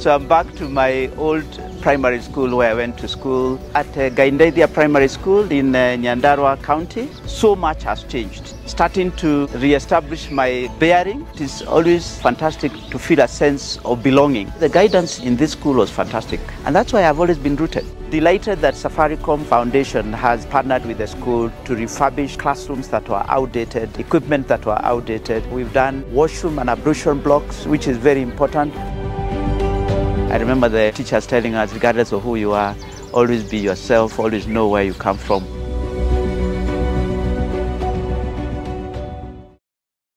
So I'm back to my old primary school where I went to school at uh, Ngaindeithia Primary School in uh, Nyandarua County. So much has changed. Starting to re-establish my bearing. It is always fantastic to feel a sense of belonging. The guidance in this school was fantastic and that's why I've always been rooted. Delighted that Safaricom Foundation has partnered with the school to refurbish classrooms that were outdated, equipment that were outdated. We've done washroom and ablution blocks, which is very important. I remember the teachers telling us, regardless of who you are, always be yourself, always know where you come from.